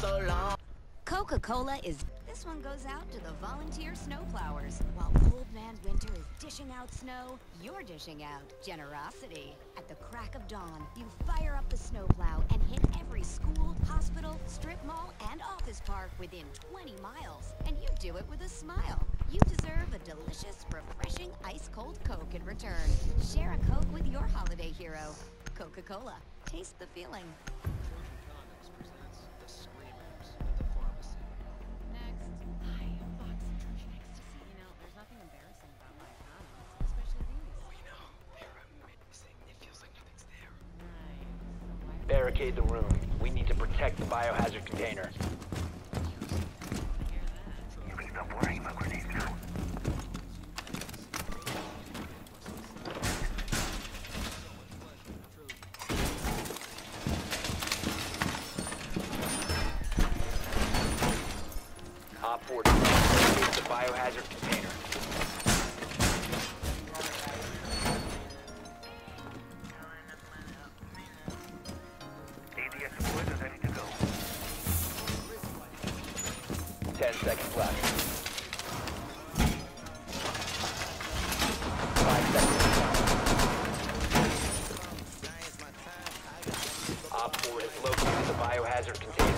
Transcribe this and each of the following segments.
so long. Coca-Cola is... This one goes out to the volunteer snowplowers. While Old Man Winter is dishing out snow, you're dishing out generosity. At the crack of dawn, you fire up the snowplow and hit every school, hospital, strip mall, and office park within 20 miles. And you do it with a smile. You deserve a delicious, refreshing ice-cold Coke in return. Share a Coke with your holiday hero. Coca-Cola. Taste the feeling. 10 seconds left. 5 seconds. Op 4 has located in the biohazard container.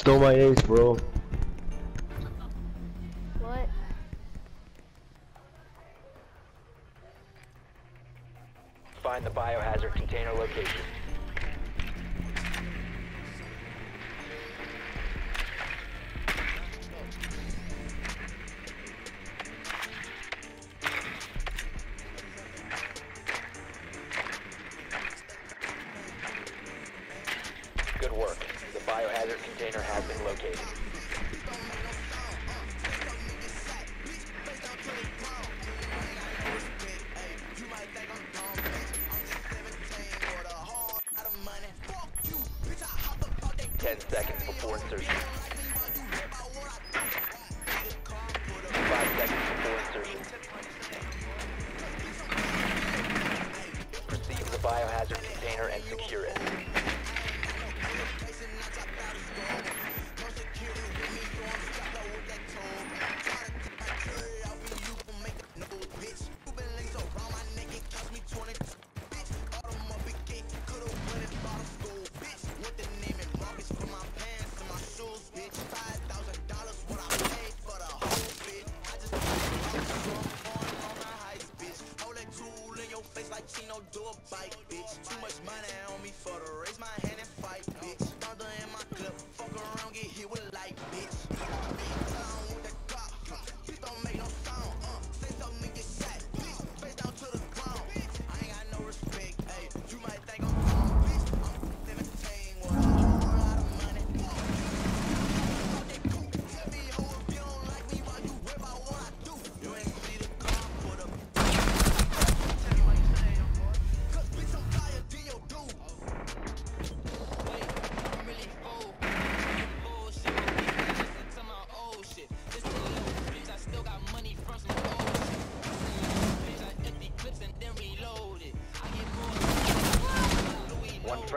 Stole my ace, bro.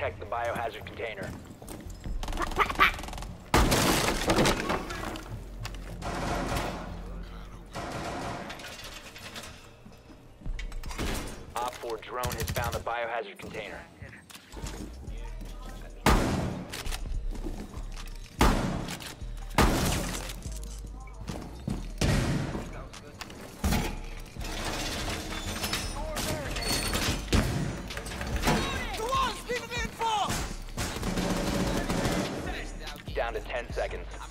protect the biohazard container. 10 seconds.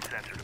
transmitting sensor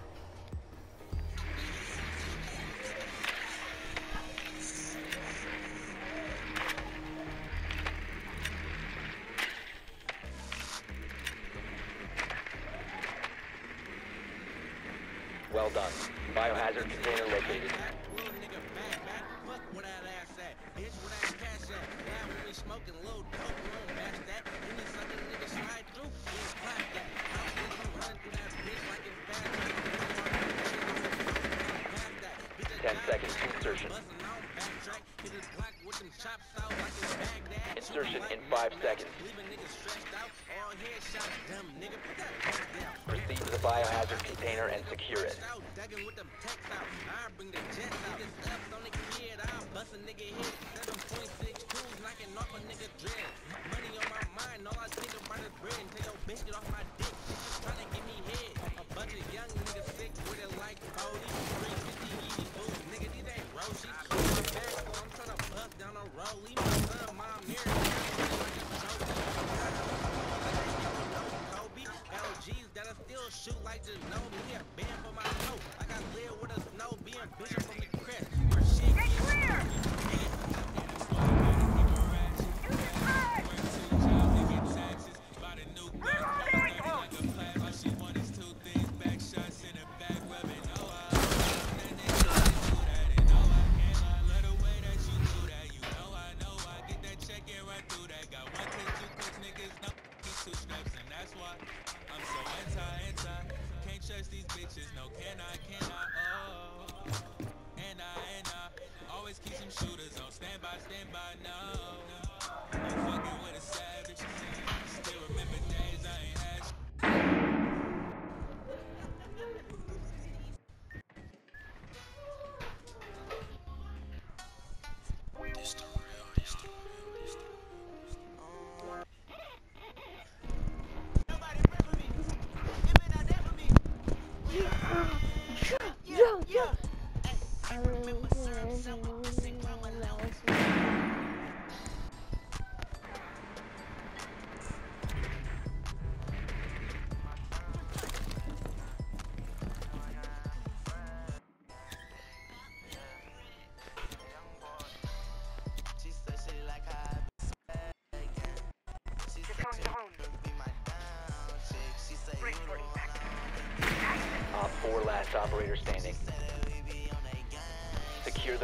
nigga hit. Knocking off a nigga dread. Money on my mind, all I think about is bread. Your bitch get off my dick. Trying to me. A bunch of young niggas sick with it like 40, 350 easy booze. Nigga, these ain't Roshi. I'm I'm trying to bust down a road.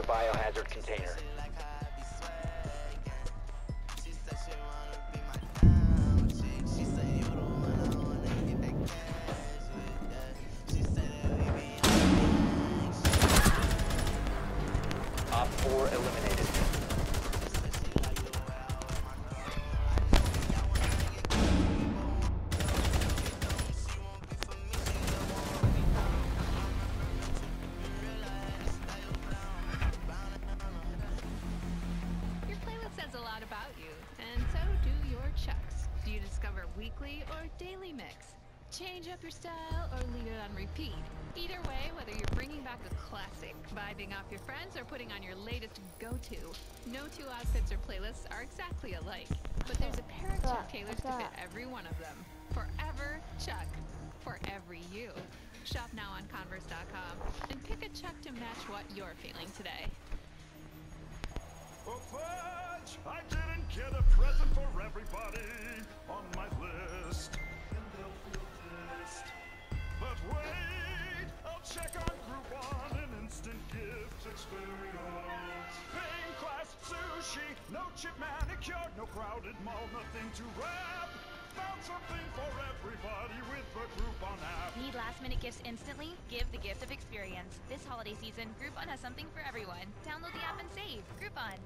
biohazard container. says a lot about you, and so do your chucks. Do you discover weekly or daily mix? Change up your style or leave it on repeat. Either way, whether you're bringing back a classic, vibing off your friends, or putting on your latest go-to, no two outfits or playlists are exactly alike. But there's a pair of Chuck Taylors to fit every one of them. Forever Chuck. For every you. Shop now on Converse.com and pick a Chuck to match what you're feeling today much I didn't get a present for everybody on my list. And they'll feel pissed. But wait, I'll check on Groupon, an instant gift experience. Paying class sushi, no chip manicure, no crowded mall, nothing to wrap. Found something for everybody with the Groupon app. Need last minute gifts instantly? Give the gift of experience. This holiday season, Groupon has something for everyone. Download the app and save. Groupon.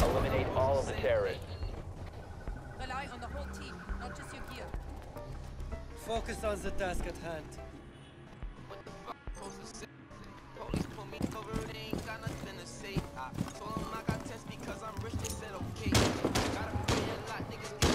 Eliminate all of the terrorists. Rely on the whole team, not just your gear. Focus on the task at hand. Because I'm rich, they said okay. Gotta niggas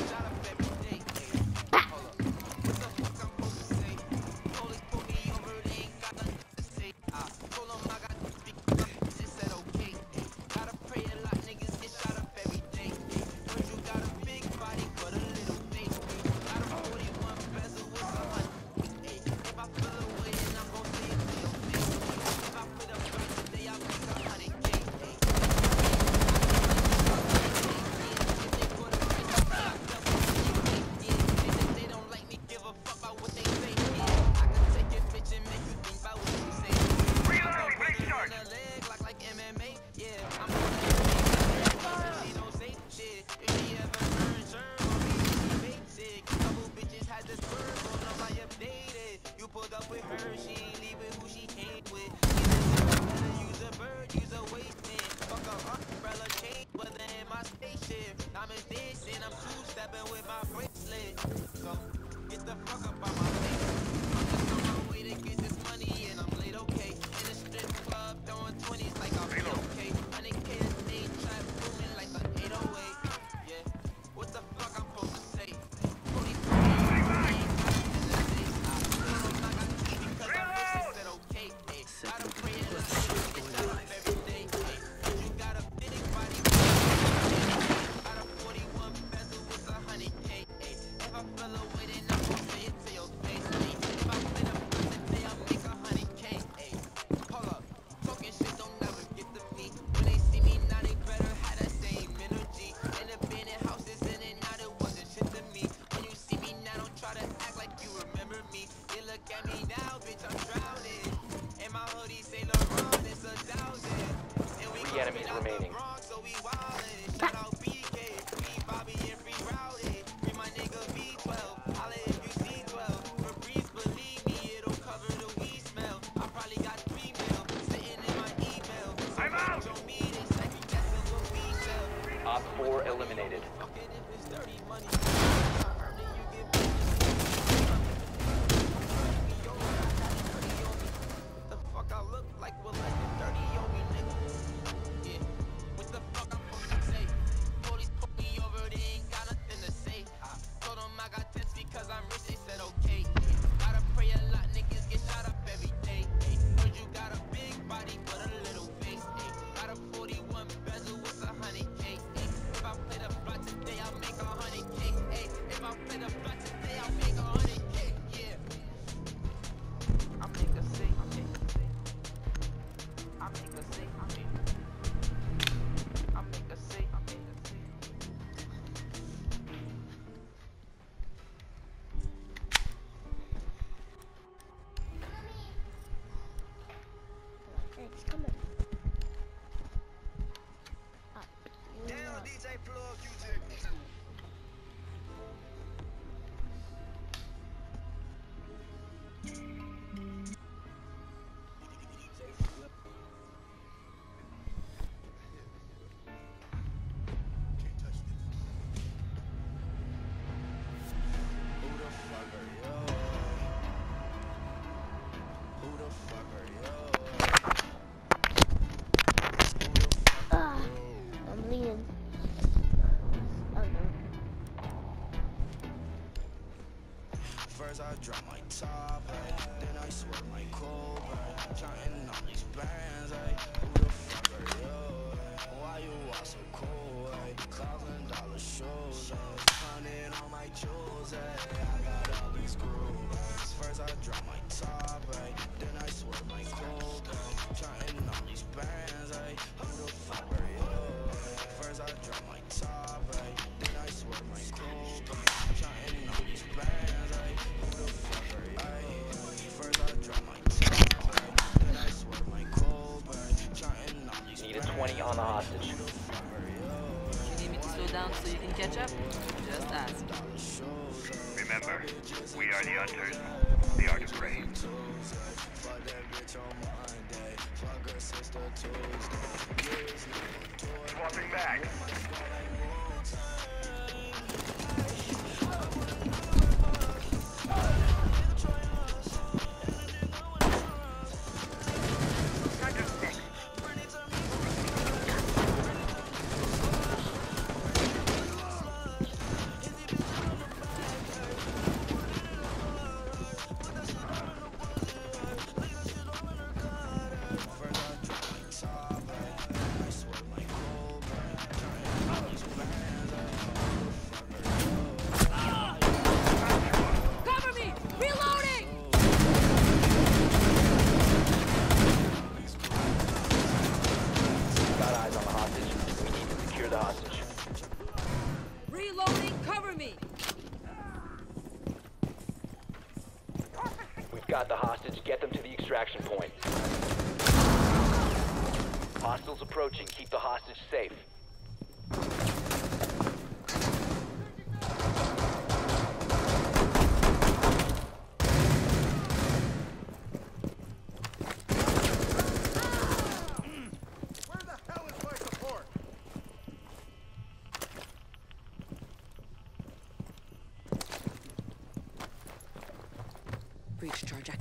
Swapping back.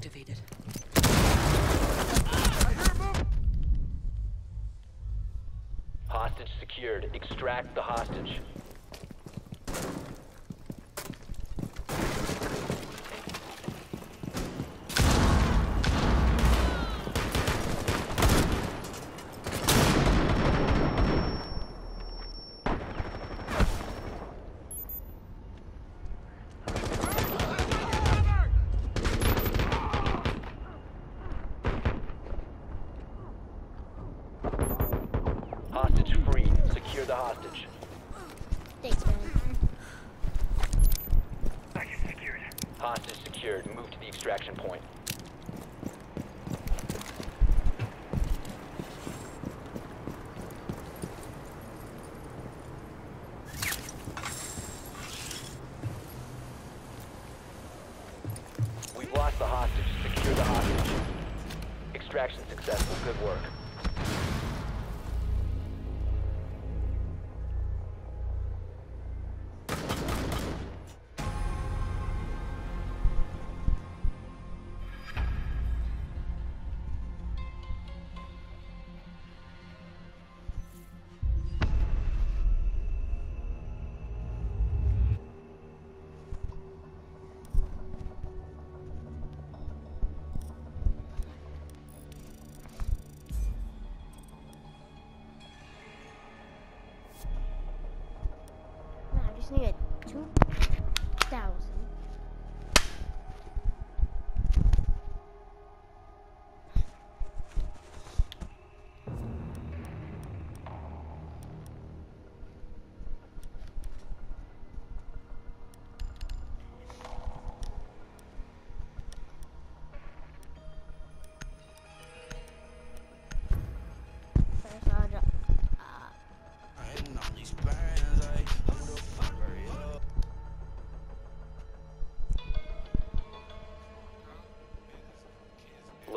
activated. Hostage secured. Extract the hostage. the hostage. Secure the hostage. Extraction successful. Good work.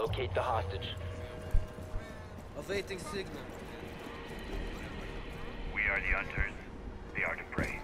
Locate the hostage. Awaiting signal. We are the hunters. They are the prey.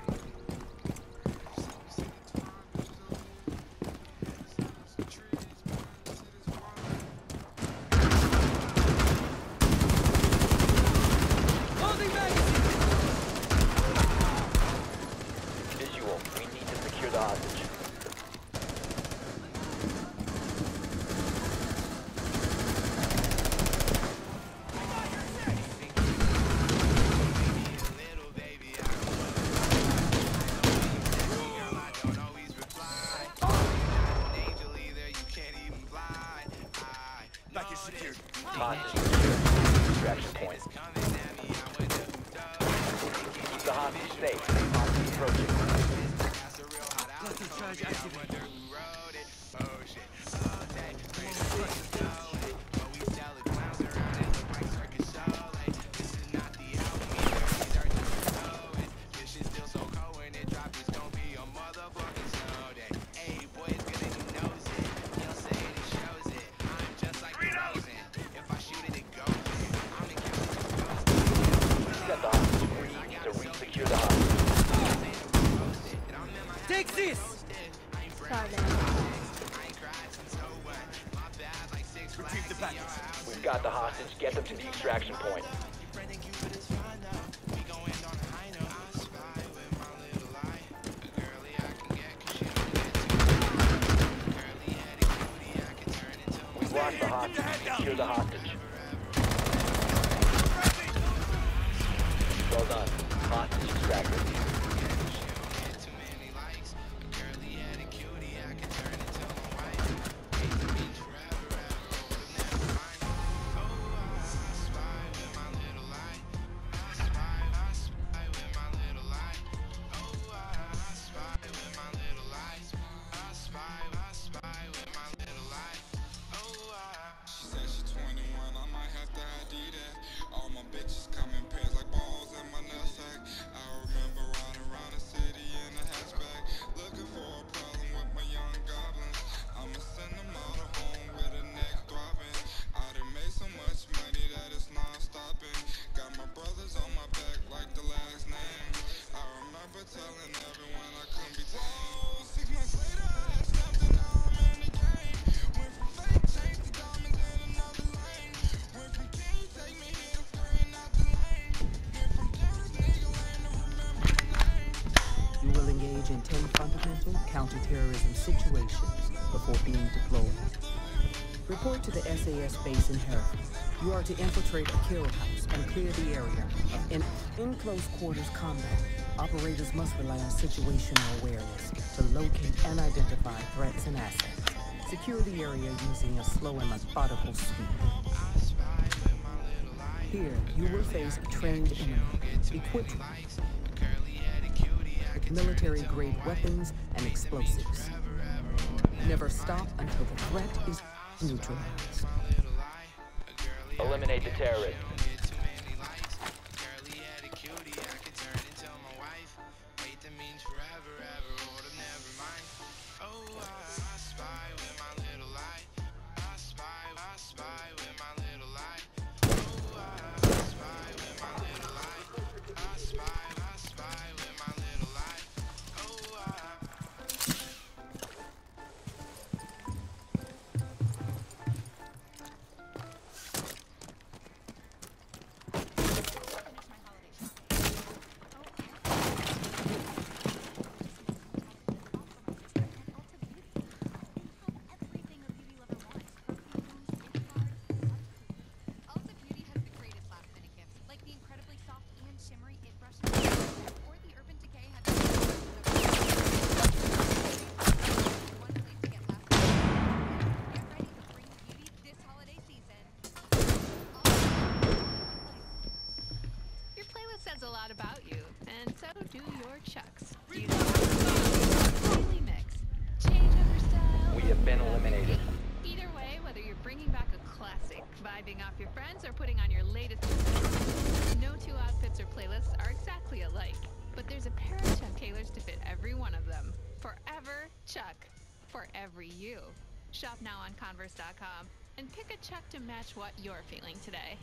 to infiltrate a kill house and clear the area. In, in close quarters combat, operators must rely on situational awareness to locate and identify threats and assets. Secure the area using a slow and methodical sweep. Here, you will face a trained enemy, equipped with military-grade weapons and explosives. Never stop until the threat is neutralized eliminate the terrorists. now on Converse.com and pick a check to match what you're feeling today.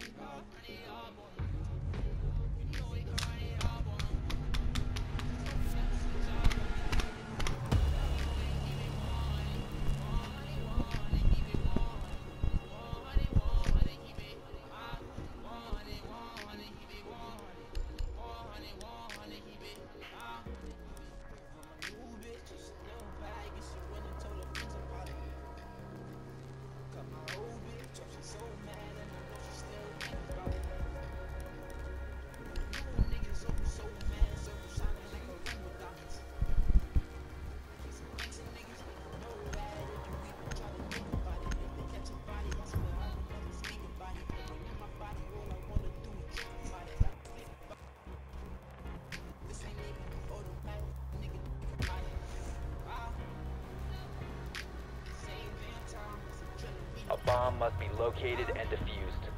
Run it up, bomb must be located and defused.